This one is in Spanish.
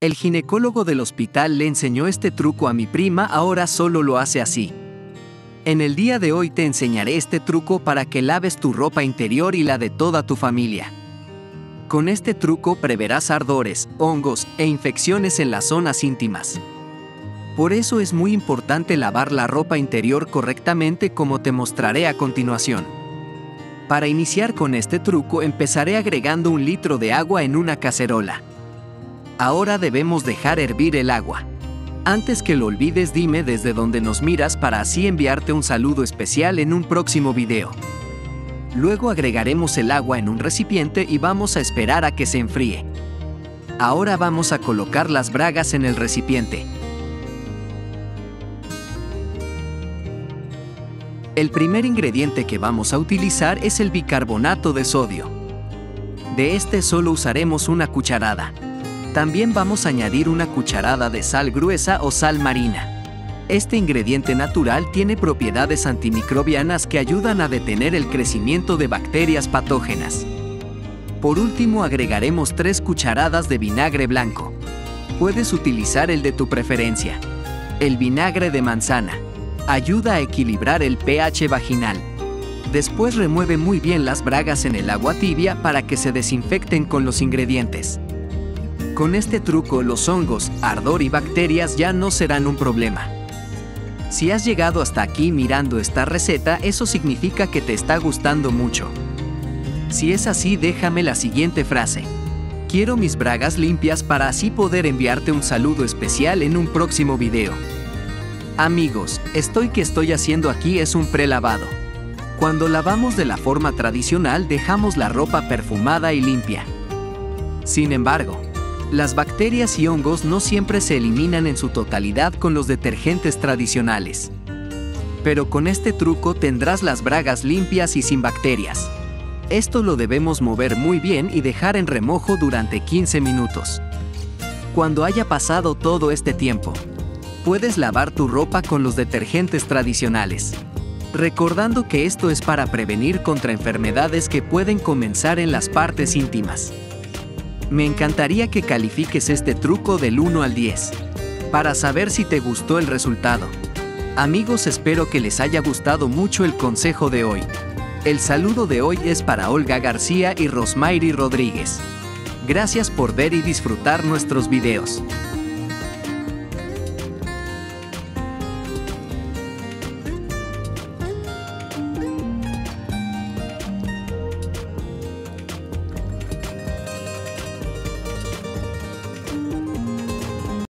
El ginecólogo del hospital le enseñó este truco a mi prima, ahora solo lo hace así. En el día de hoy te enseñaré este truco para que laves tu ropa interior y la de toda tu familia. Con este truco preverás ardores, hongos e infecciones en las zonas íntimas. Por eso es muy importante lavar la ropa interior correctamente como te mostraré a continuación. Para iniciar con este truco empezaré agregando un litro de agua en una cacerola. Ahora debemos dejar hervir el agua. Antes que lo olvides dime desde donde nos miras para así enviarte un saludo especial en un próximo video. Luego agregaremos el agua en un recipiente y vamos a esperar a que se enfríe. Ahora vamos a colocar las bragas en el recipiente. El primer ingrediente que vamos a utilizar es el bicarbonato de sodio. De este solo usaremos una cucharada. También vamos a añadir una cucharada de sal gruesa o sal marina. Este ingrediente natural tiene propiedades antimicrobianas que ayudan a detener el crecimiento de bacterias patógenas. Por último agregaremos 3 cucharadas de vinagre blanco. Puedes utilizar el de tu preferencia. El vinagre de manzana. Ayuda a equilibrar el pH vaginal. Después remueve muy bien las bragas en el agua tibia para que se desinfecten con los ingredientes. Con este truco los hongos, ardor y bacterias ya no serán un problema. Si has llegado hasta aquí mirando esta receta, eso significa que te está gustando mucho. Si es así, déjame la siguiente frase. Quiero mis bragas limpias para así poder enviarte un saludo especial en un próximo video. Amigos, estoy que estoy haciendo aquí es un prelavado. Cuando lavamos de la forma tradicional dejamos la ropa perfumada y limpia. Sin embargo, las bacterias y hongos no siempre se eliminan en su totalidad con los detergentes tradicionales. Pero con este truco tendrás las bragas limpias y sin bacterias. Esto lo debemos mover muy bien y dejar en remojo durante 15 minutos. Cuando haya pasado todo este tiempo, puedes lavar tu ropa con los detergentes tradicionales. Recordando que esto es para prevenir contra enfermedades que pueden comenzar en las partes íntimas. Me encantaría que califiques este truco del 1 al 10 para saber si te gustó el resultado. Amigos, espero que les haya gustado mucho el consejo de hoy. El saludo de hoy es para Olga García y Rosmairi Rodríguez. Gracias por ver y disfrutar nuestros videos.